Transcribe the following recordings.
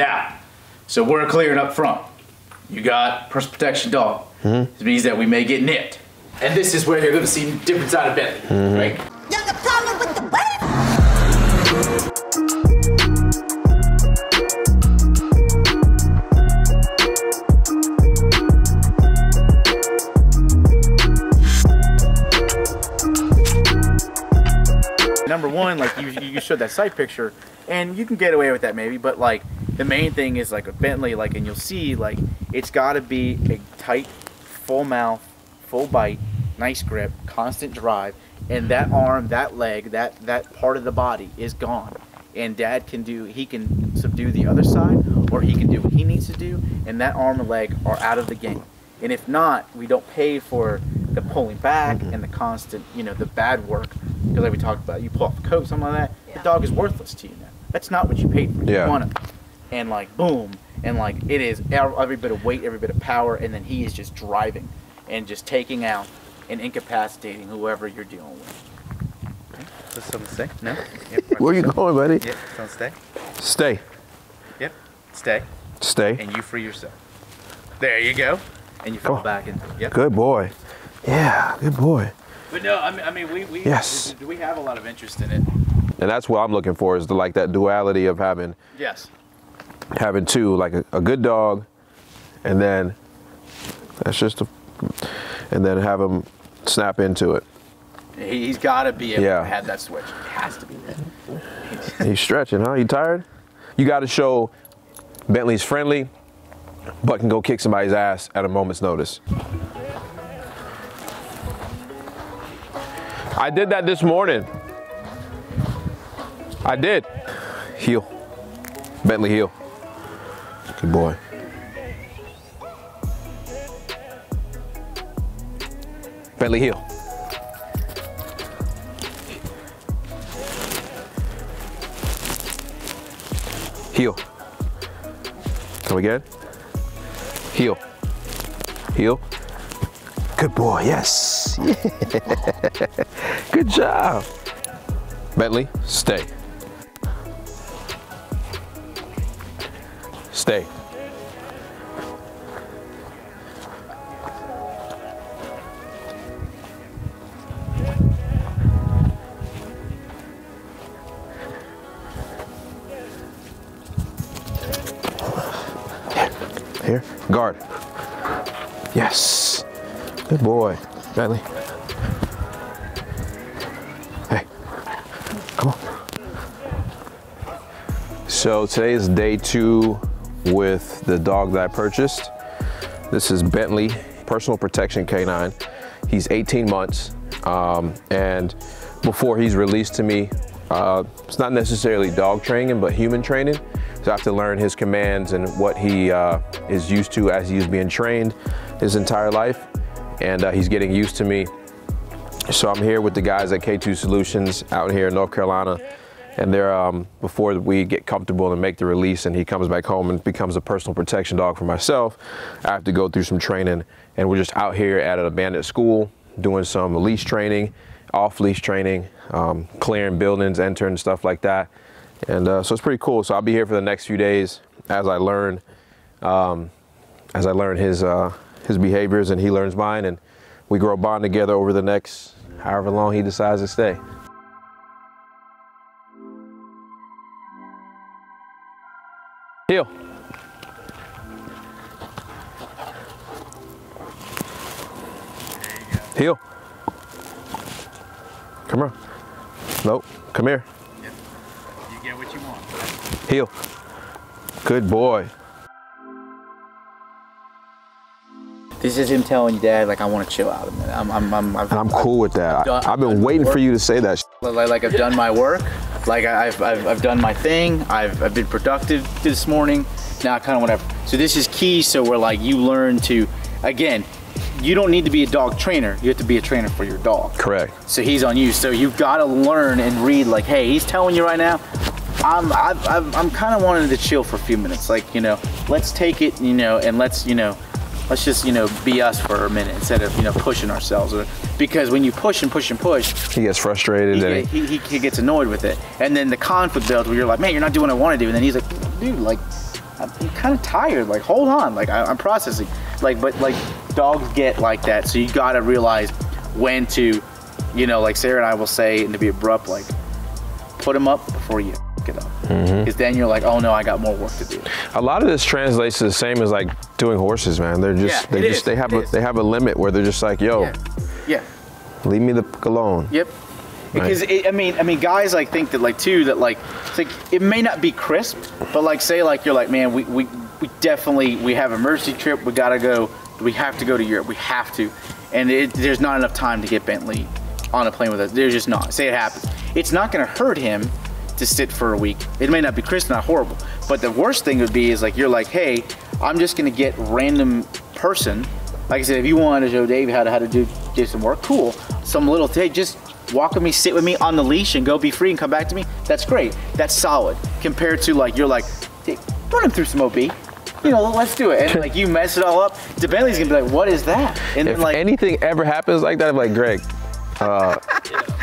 Now, so we're clearing up front. You got personal protection dog. Mm-hmm. It means that we may get nipped. And this is where you're going to see different side of Bentley, Mm-hmm. right? Number one, like you, you showed that sight picture, and you can get away with that maybe, but like the main thing is like a Bentley, like, and you'll see like it's got to be a tight, full mouth, full bite, nice grip, constant drive, and that arm, that leg, that that part of the body is gone. And Dad can do, he can subdue the other side, or he can do what he needs to do, and that arm and leg are out of the game. And if not, we don't pay for the pulling back mm-hmm. and the constant, you know, the bad work. Because like we talked about, you pull off a coat, something like that, the dog is worthless to you now. That's not what you paid for. Yeah. You want him. And like, boom. And like, it is every bit of weight, every bit of power, and then he is just driving and just taking out and incapacitating whoever you're dealing with. Okay. Does something say? No? Yep. Where you going, buddy? Yep. Don't stay. Stay. Yep. Stay. Stay. And you free yourself. There you go. And you fall Cool. back in. Yep. Good boy. Yeah, good boy. But no, I mean, I mean, we we Yes. we, have a lot of interest in it. And that's what I'm looking for is the, like that duality of having Yes. having two, like a, a good dog, and then that's just a, and then have him snap into it. He- He's got to be able Yeah. to have that switch. He has to be there. He's stretching, huh? You tired? You got to show Bentley's friendly, but can go kick somebody's ass at a moment's notice. I did that this morning. I did. Heel. Bentley heel. Good boy. Bentley heel. Heel. Come again. Heel. Heel. Good boy, yes. Good job. Bentley, stay. Stay. Here, guard. Yes. Good boy, Bentley. Hey, come on. So today is day two with the dog that I purchased. This is Bentley, personal protection canine. He's 18 months, um, and before he's released to me, uh, it's not necessarily dog training, but human training. So I have to learn his commands and what he uh, is used to as he's being trained his entire life. And uh, he's getting used to me. So I'm here with the guys at K2 Solutions out here in North Carolina. And they're, um, before we get comfortable and make the release and he comes back home and becomes a personal protection dog for myself, I have to go through some training. And we're just out here at an abandoned school doing some leash training, off leash training, um, clearing buildings, entering, stuff like that. And uh, so it's pretty cool. So I'll be here for the next few days as I learn, um, as I learn his uh, his behaviors and he learns mine, and we grow a bond together over the next however long he decides to stay. Heel. Heel. Come on. Nope. Come here. You get what you want. Heel. Good boy. This is him telling you, Dad, like I want to chill out a minute. I'm, I'm, I'm, I've, And I'm cool with that. done- I, have been waiting for you to say that. like, like I've done my work. Like I- I've, I've, I've done my thing. I've, I've been productive this morning. Now I kind of whatever. So this is key. So we're like, you learn to, again, you don't need to be a dog trainer. You have to be a trainer for your dog. Correct. So he's on you. So you've got to learn and read like, hey, he's telling you right now, I'm, I've, I've, I'm kind of wanting to chill for a few minutes. Like, you know, let's take it, you know, and let's, you know, let's just, you know, be us for a minute instead of, you know, pushing ourselves. Or, because when you push and push and push, He gets frustrated. he, and he, he, he gets annoyed with it. And then the conflict builds where you're like, man, you're not doing what I want to do. And then he's like, dude, like, I'm kind of tired. Like, hold on. Like, I, I'm processing. Like, but like, dogs get like that. So you gotta realize when to, you know, like Sarah and I will say, and to be abrupt, like, put them up before you get up. Because then you're like, oh no, I got more work to do. A lot of this translates to the same as like doing horses, man. They're just Yeah, they just is, they have it a is. they have a limit where they're just like, yo, Yeah. Yeah. leave me the alone. Yep. Because it, I mean, I mean, guys like think that like too that like it's like it may not be crisp, but like say like you're like man, we we, we definitely we have a emergency trip, we gotta go, we have to go to Europe, we have to, and it, there's not enough time to get Bentley on a plane with us. There's just not. Say it happens, it's not gonna hurt him to sit for a week. It may not be crisp, not horrible, but the worst thing would be is like you're like, hey, I'm just gonna get random person like I said, if you wanted to show Dave how to how to do do some work, cool. Some little hey, just walk with me, sit with me on the leash, and go be free and come back to me. That's great. That's solid compared to like you're like, hey, run him through some OB. You know, let's do it. And like you mess it all up, DeBentley's gonna be like, what is that? And If then like anything ever happens like that, I'm like, Greg, uh,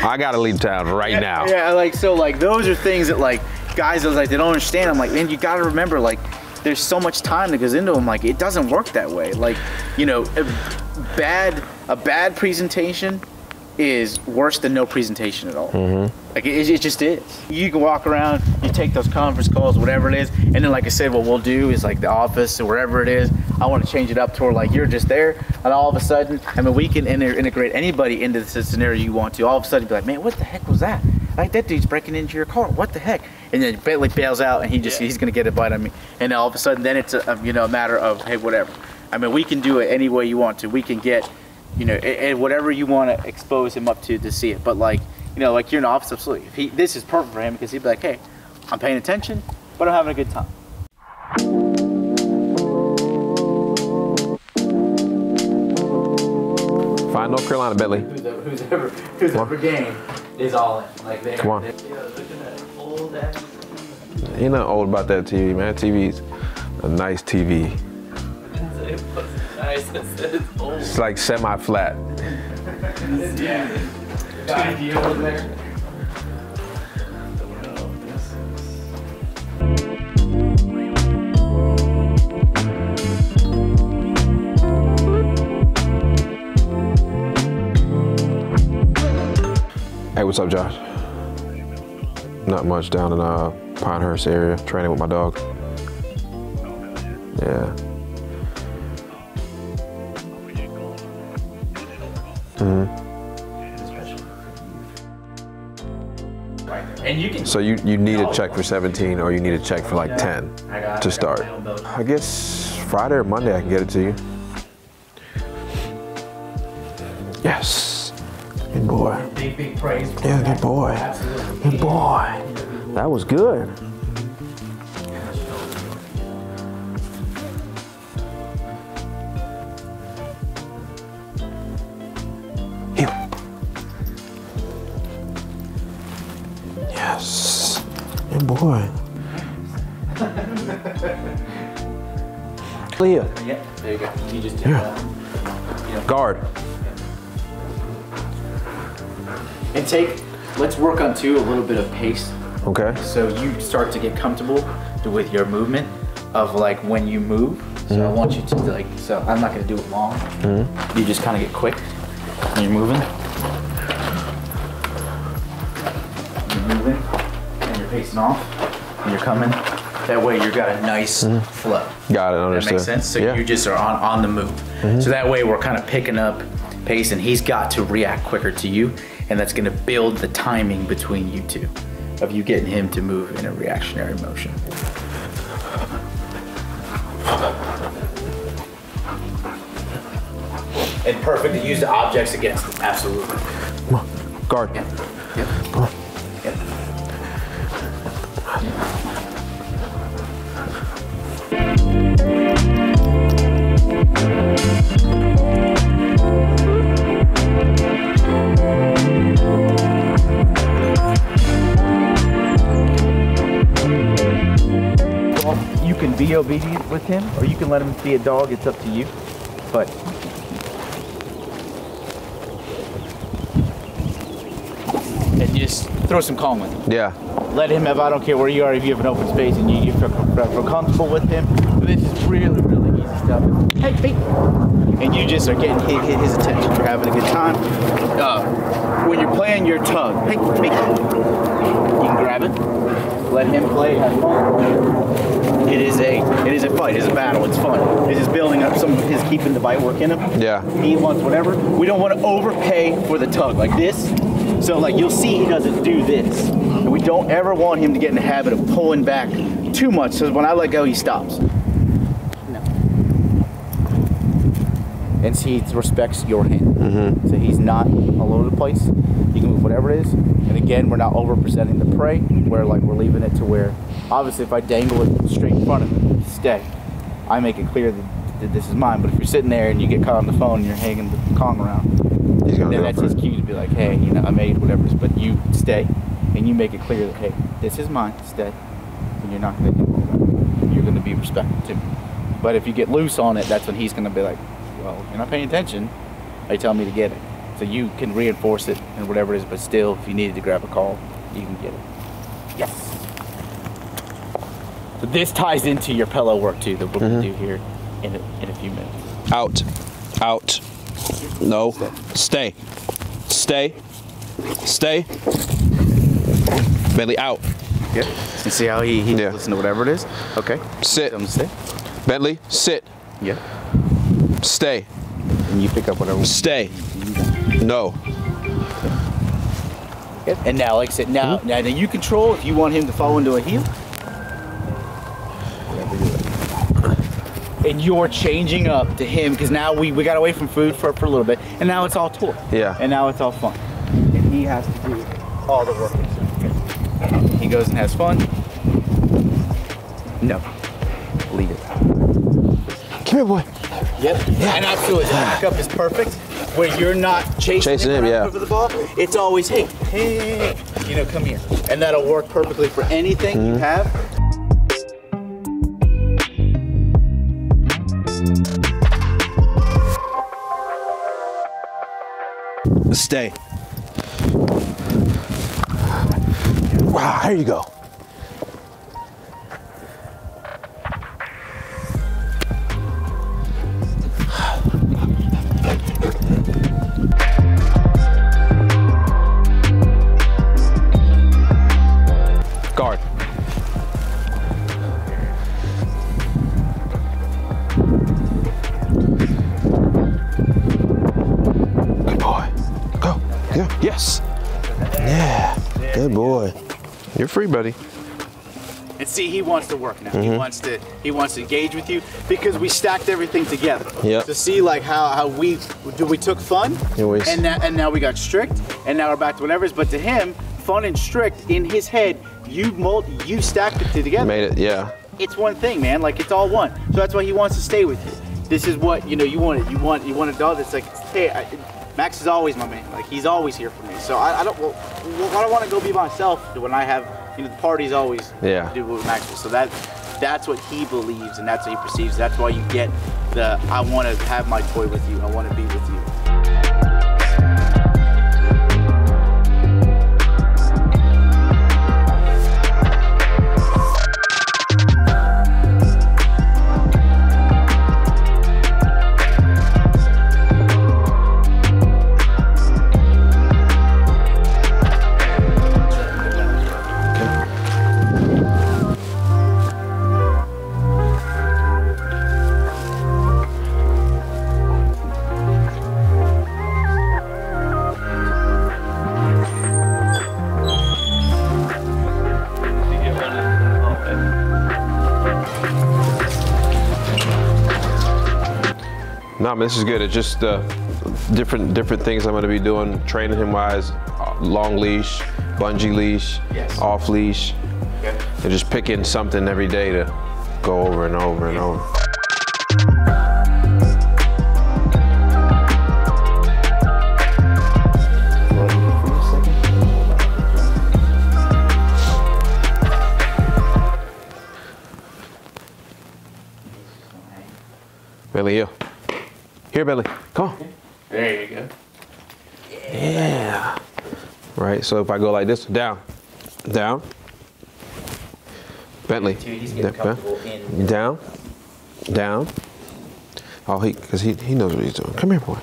I gotta leave town right now. Yeah, like so like those are things that like guys are like they don't understand. I'm like, man, you gotta remember like there's so much time that goes into them. Like it doesn't work that way. Like, you know, a bad a bad presentation is worse than no presentation at all. Mm-hmm. Like it, it just is. You can walk around, you take those conference calls, whatever it is, and then like I said, what we'll do is like the office or wherever it is. I want to change it up to where like you're just there, and all of a sudden, I mean, we can inter- integrate anybody into the scenario you want to. All of a sudden, be like, man, what the heck was that? Like that dude's breaking into your car. What the heck? And then Bentley bails out, and he just he's gonna get a bite on me. And all of a sudden, then it's a, a you know a matter of hey, whatever. I mean, we can do it any way you want to. We can get you know, and whatever you want to expose him up to to see it. But like, you know, like you're in the office, absolutely. If he, this is perfect for him because he'd be like, hey, I'm paying attention, but I'm having a good time. Find North Carolina, Bentley. Who's ever, who's ever, who's ever game is all in. Like they, Come on. they- yeah, looking at old ass. Ain't nothing old about that TV, man. TV's a nice TV. It's like semi-flat. Hey, what's up, Josh? Not much down in uh, Pinehurst area, training with my dog. Yeah. So you, you need a check for 17 or you need a check for like 10 to start. my own boat. I guess Friday or Monday I can get it to you. Yes. Good boy. Big, big praise. Yeah, good boy. Good boy. That was good. Good. Leah. Yeah, there you go. You just take Yeah. that. Guard. And take, let's work on two, a little bit of pace. Okay. So you start to get comfortable with your movement of like when you move. So I mm-hmm. want you to like, so I'm not gonna do it long. Mm-hmm. You just kind of get quick when you're moving. You're moving and you're off and you're coming. That way you've got a nice mm-hmm. flow. Got it. That makes sense. So yeah. you just are on, on the move. Mm-hmm. So that way we're kind of picking up pace and he's got to react quicker to you. And that's going to build the timing between you two of you getting him to move in a reactionary motion. And perfect to use the objects against them. Absolutely. Guard. Yep. Yep. Be obedient with him, or you can let him be a dog. It's up to you. But and and just throw some calm with him. Yeah. Let him have. I don't care where you are. If you have an open space and you, you feel, feel comfortable with him, this is really, really easy stuff. Hey, hey, and you just are getting his, his attention. You're having a good time. Uh, when you're playing your tug, hey, you can grab it. Let him play. Have fun. It is a it is a fight. It's a battle. It's fun. It is building up some of his keeping the bite work in him. Yeah. He wants whatever. We don't want to overpay for the tug like this. So like you'll see he doesn't do this. And we don't ever want him to get in the habit of pulling back too much. So when I let go, he stops. And he respects your hand. So he's not all over the place. He can move whatever it is. And again, we're not over presenting the prey. Where like we're leaving it to where, obviously, if I dangle it straight in front of him, stay. I make it clear that, that this is mine. But if you're sitting there and you get caught on the phone and you're hanging the Kong around, He's then that's his cue to be like, hey, you know, I made whatever, but you stay, and you make it clear that, hey, this is mine, stay, and you're not going to do all. You're going to be respectful to me. But if you get loose on it, that's when he's going to be like, well, you're not paying attention. They tell me to get it. So you can reinforce it and whatever it is, but still, if you needed to grab a call, you can get it. Yes. So this ties into your pillow work too that we're going to do here in a, in a few minutes. Out. Out. No. Stay. Stay. Stay. Bentley, out. Yeah. You see how he, he Yeah. listen to whatever it is? Okay. Sit. Tell him to stay. Bentley, sit. Yeah. Stay. And you pick up whatever. Stay. No. And now, like I said, now, mm-hmm. now, now you control if you want him to fall into a heel. And you're changing up to him because now we, we got away from food for, for a little bit, and now it's all toy. Yeah. And now it's all fun. And he has to do all the work. He goes and has fun. No. Leave it. Come here, boy. Yep. And absolutely, the backup is perfect. Where you're not chasing, Chasing him, yeah. for the ball. It's always hey, hey, you know, come here, and that'll work perfectly for anything Mm-hmm. you have. Stay. Wow, here you go. Yes. Yeah. Good boy. You're free, buddy. And see, he wants to work now. Mm-hmm. He wants to he wants to engage with you because we stacked everything together. Yep. To see like how how we do we took fun Yeah, we- and now, and now we got strict and now we're back to whatever it is. But to him, fun and strict in his head, you mold you stacked it together. Made it. Yeah. it's one thing, man. Like it's all one. So that's why he wants to stay with you. This is what you know. You want it. You want you want a dog that's like, hey, I, Max is always my man. Like he's always here for me. So I, I don't. Well, I don't want to go be myself when I have. You know, the party's always Yeah. do with Max. So that that's what he believes and that's what he perceives. That's why you get the I want to have my toy with you. I want to be with you. No, this is good. It's just uh, different different things I'm going to be doing, training him wise, uh, long leash, bungee leash, Yes. off leash, Okay. and just picking something every day to go over and over and over. Billy, here. Here, Billy. Come on. There you go. Yeah. right? So if I go like this, down, down, Bentley, Dude, he's Da- getting comfortable in. down, down. Oh, he, cause he, he knows what he's doing. Come here, boy.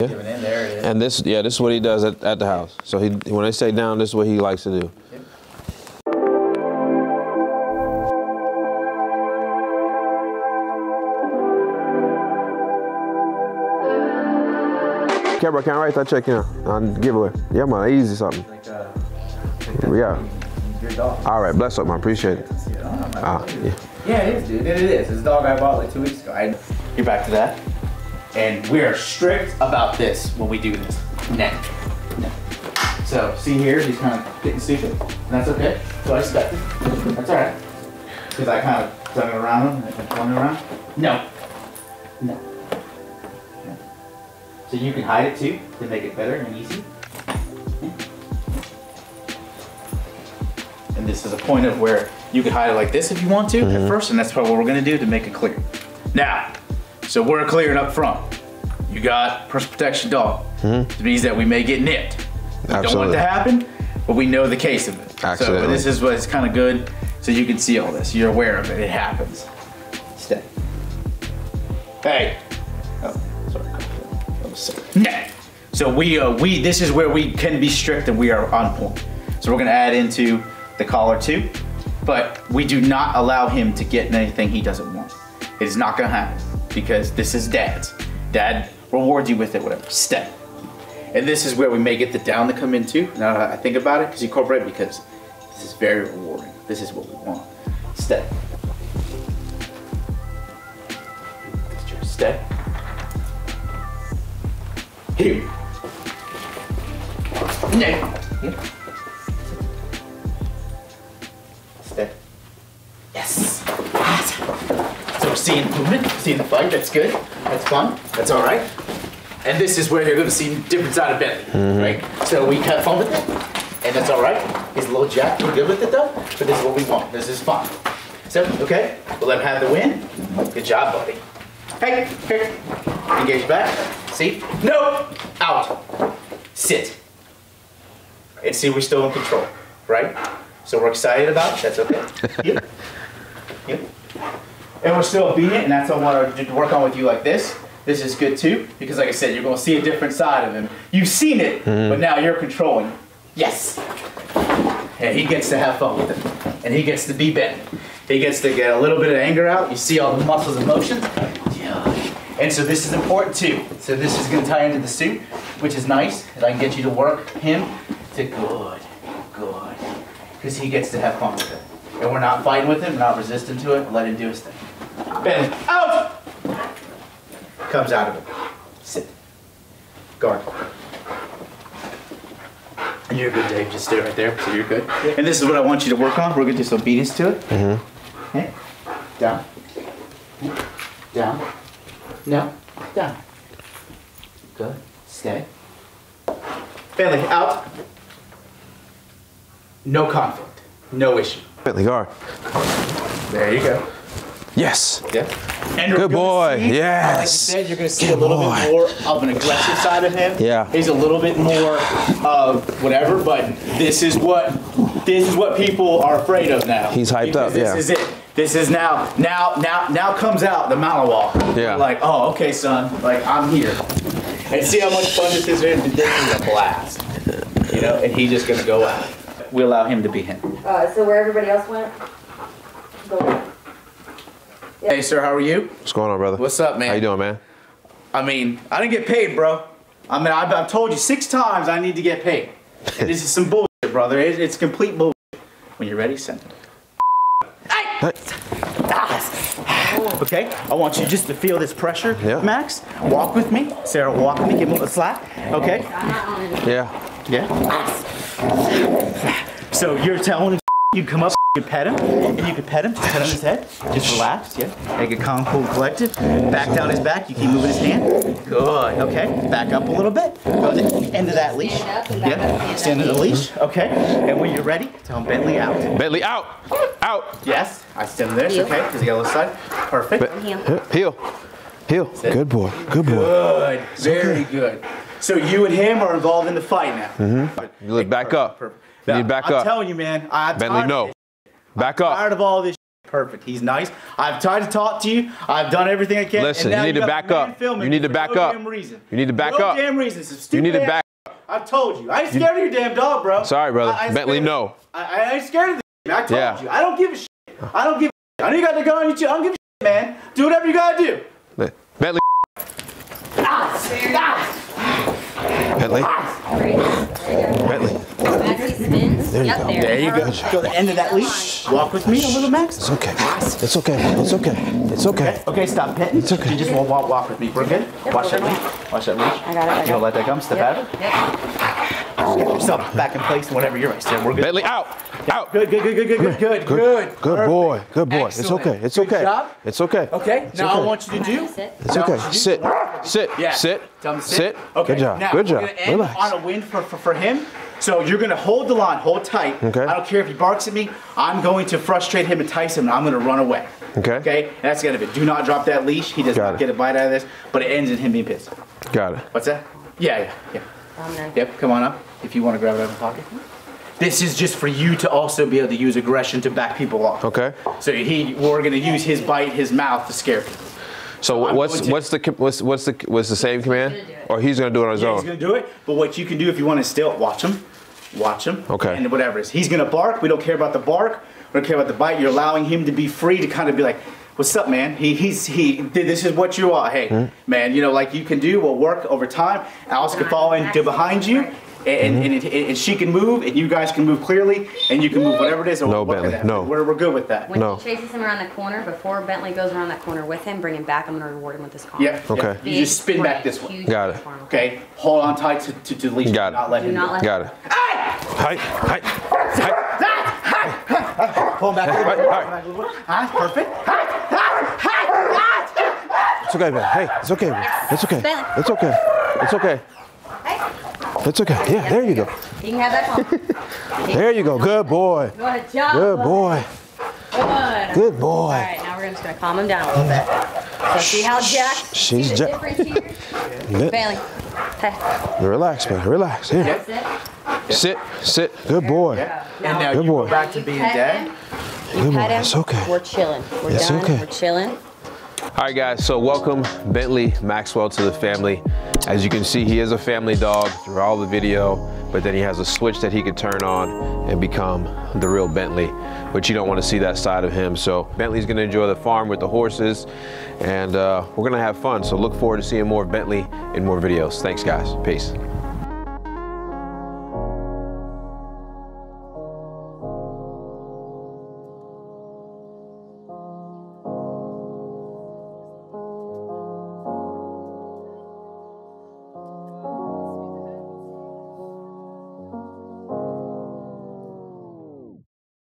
Yeah. Giving in, there it is. And this, yeah, this is what he does at, at the house. So he, when they say down, this is what he likes to do. Camera, can I write that check in? On giveaway. Yeah, man, easy something. Like, uh, Yeah. your dog. All right, bless up, man. Appreciate it. Yeah, I know. Ah, yeah. Yeah, it is, dude. It is. It's a dog I bought like two weeks ago. I, you're back to that. And we are strict about this when we do this. Neck. Neck. So, see here, he's kind of getting stupid. And that's okay. So I expect it. That's alright. Because I kind of it around him and it around. No. No. So you can hide it too to make it better and easy. And this is a point of where you can hide it like this if you want to at mm-hmm. first, and that's probably what we're gonna do to make it clear. Now, so we're clearing up front. You got personal protection dog. Mm-hmm. It means that we may get nipped. We don't want Absolutely. it to happen, but we know the case of it. Absolutely. So this is what's kind of good, so you can see all this. You're aware of it. It happens. Stay. Hey. So we uh, we this is where we can be strict and we are on point. So we're gonna add into the collar too, but we do not allow him to get anything he doesn't want. It is not gonna happen because this is dad's. Dad rewards you with it, whatever. Stay. And this is where we may get the down to come into. Now that I think about it, because you incorporate because this is very rewarding. This is what we want. Stay. Stay. Here. No. Here. Stay. Yes. So we're seeing movement, seeing the fight. That's good. That's fun. That's all right. And this is where you're going to see different side of Bentley, mm-hmm. right? So we have fun with it, and that's all right. He's a little jacked. We're good with it though. But this is what we want. This is fun. So okay, we'll let him have the win. Good job, buddy. Hey, here. Engage back. See? No. Out. Sit. And see, we're still in control, right? So we're excited about it. That's okay. Yep. Yep. And we're still obedient, and that's what I want to work on with you like this. This is good too, because like I said, you're going to see a different side of him. You've seen it, mm-hmm. but now you're controlling. Yes. And he gets to have fun with it. And he gets to be Ben. He gets to get a little bit of anger out. You see all the muscles and motions. And so this is important too. So this is going to tie into the suit, which is nice. And I can get you to work him to good, good. Because he gets to have fun with it. And we're not fighting with him, we're not resisting to it. Let him do his thing. Ben, out! Comes out of it. Sit. Guard. And you're good, Dave. Just stay right there. So you're good. And this is what I want you to work on. We're gonna do some obedience to it. Mm-hmm. Okay. Down. Down. No. Down. Good. Stay. Bentley, out. No conflict. No issue. Bentley guard. There you go. Yes. Yeah. And Good boy. see, Like you Yes. said, you're going to see Good a little boy. bit more of an aggressive side of him. Yeah. He's a little bit more of whatever, but this is what this is what people are afraid of now. He's hyped up, This yeah. This is it. This is now now now now comes out the Malinois. Yeah. Like, oh, okay, son. Like I'm here. And see how much fun this is. This is a blast. You know, and he's just gonna go out. We allow him to be him. Uh, so where everybody else went? Go. Hey, sir, how are you? What's going on, brother? What's up, man? How you doing, man? I mean, I didn't get paid, bro. I mean, I've, I've told you six times I need to get paid. This is some bullshit, brother. It, it's complete bullshit. When you're ready, send it. Okay, I want you just to feel this pressure, Yeah. Max. Walk with me. Sarah, walk with me. Give me a slap. Okay? Yeah. Yeah. So you're telling you come up, you pet him, and you can pet him, just pet on his head, just relax, yeah. Make it calm, cool, collected. Back down his back, you keep moving his hand. Good, okay. Back up a little bit. Go to the end of that leash. Stand up and back up, Yeah, stand stand up. to the leash, okay. And when you're ready, tell him Bentley out. Bentley out. Out. Yes, I stand there, Heel. okay, because he got a little side. Perfect. Heel. Heel. Heel. Good boy. Good boy. Good, very good. So you and him are involved in the fight now. Mm-hmm. You look back up. You need back I'm up. telling you, man. I'm Bentley, tired of no. This. Back tired up. of all this. Perfect. He's nice. I've tried to talk to you. I've done everything I can. Listen, and now you need to back up. You need to back no up. Damn reason. You need to back no up. damn reason. It's You need to ass- back. I've told you. I ain't scared of your damn dog, bro. Sorry, brother. I, I Bentley, no. I, I ain't scared of this. shit. I told Yeah. you. I don't give a shit. I don't give a shit. I know you got the gun on you too. I don't give a shit, man. Do whatever you gotta do. Bentley. Ah, Bentley. Ah, Bentley. As he spins, There you yep, go. there. There you go. Go to the end of that leash. Walk with me a little, Max. It's okay. It's okay. It's okay. It's okay. Okay, stop petting. It's okay. You just walk, walk, walk with me. We're good. Watch that we're leash. Watch that leash. I got it, I You got don't it. let that come. Step out of it. Yep. Get yourself back in place and whatever you're right. Stand. We're good. Bentley, out. Out. Good, good, good, good, good, good, good, good. Good Perfect. boy. Good boy. It's okay. It's Good okay. job. It's okay. Okay. It's now okay. I want you to do. Sit. It's now I okay. want you to do- Sit. Sit. Yeah. Sit. Tell him to Sit. Okay. Good job. Now, Good we're job. gonna end Relax. on a win for, for, for him. So you're gonna hold the line, hold tight. Okay. I don't care if he barks at me. I'm going to frustrate him, entice him, and I'm gonna run away. Okay. Okay. And that's the end of it. Do not drop that leash. He does Got not it. get a bite out of this, but it ends in him being pissed. Got it. What's that? Yeah, yeah, yeah. I'm Yep. Come on up. If you want to grab it out of the pocket. This is just for you to also be able to use aggression to back people off. Okay. So he, we're gonna use his bite, his mouth to scare people. So I'm what's to- what's the what's what's the what's the same command? gonna. Or he's gonna do it on his Yeah, he's gonna do it. But what you can do if you want to still watch him, watch him. Okay. And whatever it is, he's gonna bark. We don't care about the bark. We don't care about the bite. You're allowing him to be free to kind of be like, "What's up, man? He he's he. This is what you are. Hey, Hmm? man. You know, like you can do We'll work over time. Alice can fall into behind you." And, Hmm? and, it, and she can move, and you guys can move clearly, and you can move whatever it is. No, Bentley, that- no. We're, we're good with that. When No. he chases him around the corner, before Bentley goes around that corner with him, bring him back. I'm gonna reward him with this car. Yep. Okay. yep. You just spin back this way. Got it. Okay. Hold on tight to, to, to the leash. Got it. Not let Do him. not let Got it. Hi. Hi. Hi. Pull him back a little bit. All right, all right. Pull him back a little bit. Ah, perfect. Ah, ah, ah. It's okay, man. Hey, it's okay, man. It's okay. It's okay. It's okay. It's okay. Yeah, there you go. You can have that car. There you go. Good boy. Good job. Good boy. Good. Good boy. right, now we're just gonna calm him down a little bit. So see how Jack? She's see the Jack- difference here? Bailey. Hey, Relax, man. Relax. Here. that's it. Sit. Sit. Good boy. And now Good you boy. back to being Pet dead. Good boy. It's okay. We're chilling. We're It's done. okay. We're chilling. All right, guys, so welcome Bentley Maxwell to the family. As you can see, he is a family dog through all the video, but then he has a switch that he can turn on and become the real Bentley, but you don't want to see that side of him. So Bentley's gonna enjoy the farm with the horses, and uh, we're gonna have fun. So look forward to seeing more of Bentley in more videos. Thanks, guys. Peace.